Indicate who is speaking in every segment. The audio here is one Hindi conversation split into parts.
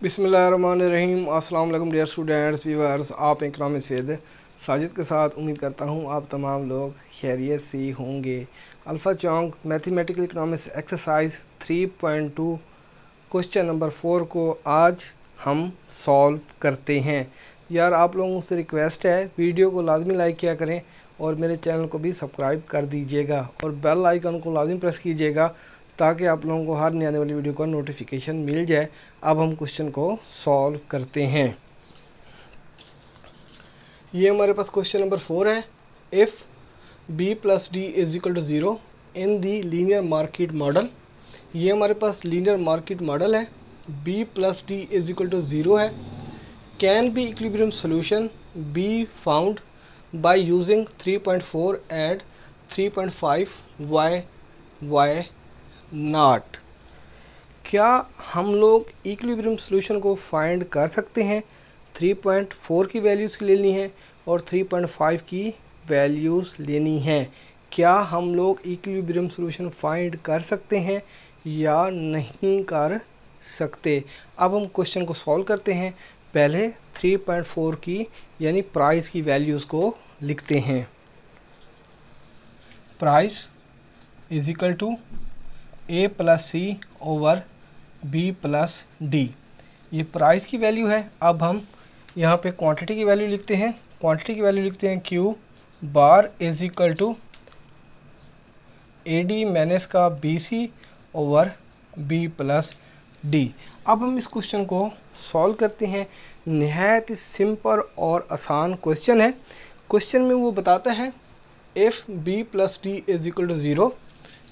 Speaker 1: बिसमीम अस्सलाम डियर स्टूडेंट्स, व्यूअर्स, आप इकनॉमिक्स विद साजिद के साथ उम्मीद करता हूँ आप तमाम लोग खैरियत से होंगे। Alpha Chiang mathematical economics exercise 3.2 question number four को आज हम सॉल्व करते हैं। यार, आप लोगों से रिक्वेस्ट है, वीडियो को लाजमी लाइक किया करें और मेरे चैनल को भी सब्सक्राइब कर दीजिएगा और बेल आइकन को लाजमी प्रेस कीजिएगा ताकि आप लोगों को हर नई आने वाली वीडियो का नोटिफिकेशन मिल जाए। अब हम क्वेश्चन को सॉल्व करते हैं। ये हमारे पास क्वेश्चन नंबर फोर है। If B plus D is equal to zero in the linear market model ये हमारे पास लीनियर मार्केट मॉडल है। B plus D is equal to zero है। Can B equilibrium solution be found by using 3.4 and 3.5 why why not क्या हम लोग इक्विलिब्रियम सोल्यूशन को फाइंड कर सकते हैं? 3.4 की वैल्यूज़ की लेनी है और 3.5 की वैल्यूज़ लेनी है। क्या हम लोग इक्विलिब्रियम सोल्यूशन फाइंड कर सकते हैं या नहीं कर सकते? अब हम क्वेश्चन को सॉल्व करते हैं। पहले 3.4 की, यानी प्राइस की वैल्यूज़ को लिखते हैं। Price is equal to A plus C over B plus D ये प्राइस की वैल्यू है। अब हम यहाँ पे क्वांटिटी की वैल्यू लिखते हैं। क्वांटिटी की वैल्यू लिखते हैं Q bar is equal to A D minus का B C over B plus D अब हम इस क्वेश्चन को सॉल्व करते हैं। नहायत सिंपल और आसान क्वेश्चन है। क्वेश्चन में वो बताता है if B plus D is equal to zero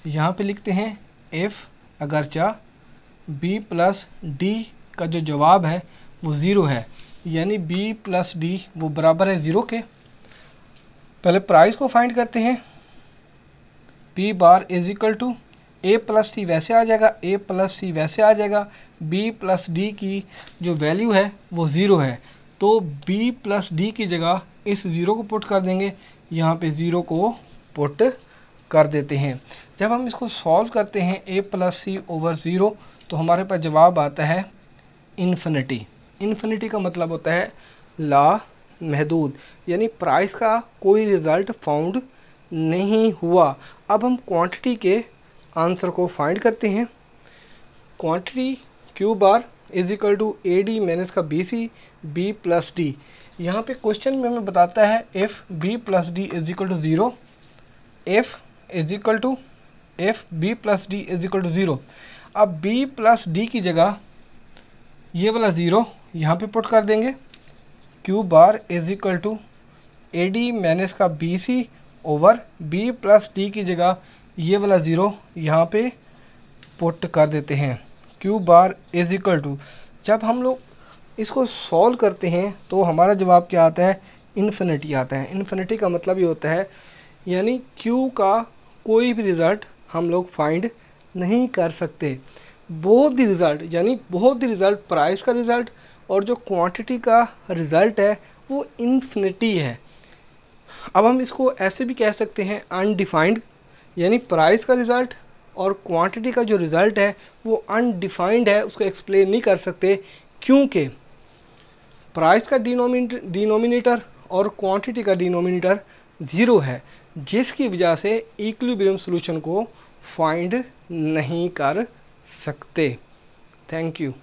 Speaker 1: यहाँ पर लिखते हैं एफ़ अगरचा बी प्लस डी का जो जवाब है, वो ज़ीरो है। यानी बी प्लस डी वो बराबर है ज़ीरो के। पहले प्राइस को फाइंड करते हैं। P bar is equal to A plus C वैसे आ जाएगा। ए प्लस सी वैसे आ जाएगा। बी प्लस डी की जो वैल्यू है, वो ज़ीरो है। तो बी प्लस डी की जगह इस ज़ीरो को पुट कर देंगे। यहाँ पे ज़ीरो को पुट कर देते हैं। जब हम इसको सॉल्व करते हैं A plus C over zero तो हमारे पास जवाब आता है इन्फिनिटी इन्फिनिटी का मतलब होता है ला महदूद, यानी प्राइस का कोई रिज़ल्ट फाउंड नहीं हुआ। अब हम क्वांटिटी के आंसर को फाइंड करते हैं। Quantity Q bar is equal to A D minus का B C B plus D यहाँ पे क्वेश्चन में हमें बताता है if B plus D is equal to zero if is equal to if B plus D is equal to zero अब बी प्लस डी की जगह ये वाला ज़ीरो यहाँ पे पुट कर देंगे। Q bar is equal to A D minus का B C over B plus D की जगह ये वाला ज़ीरो यहाँ पे पुट कर देते हैं। Q bar is equal to जब हम लोग इसको सॉल्व करते हैं तो हमारा जवाब क्या आता है? इन्फिनिटी आता है। इन्फिनिटी का मतलब ये होता है, यानी क्यू का कोई भी रिज़ल्ट हम लोग फाइंड नहीं कर सकते। बहुत ही रिज़ल्ट यानी बहुत ही रिज़ल्ट प्राइस का रिज़ल्ट और जो क्वांटिटी का रिज़ल्ट है, वो इन्फिनिटी है। अब हम इसको ऐसे भी कह सकते हैं अनडिफाइंड यानी प्राइस का रिज़ल्ट और क्वांटिटी का जो रिज़ल्ट है, वो अनडिफाइंड है, उसको एक्सप्लेन नहीं कर सकते। क्योंकि प्राइस का डिनोमिनेटर और क्वांटिटी का डिनोमिनेटर ज़ीरो है। जिसकी वजह से इक्विलिब्रियम सॉल्यूशन को फाइंड नहीं कर सकते। Thank you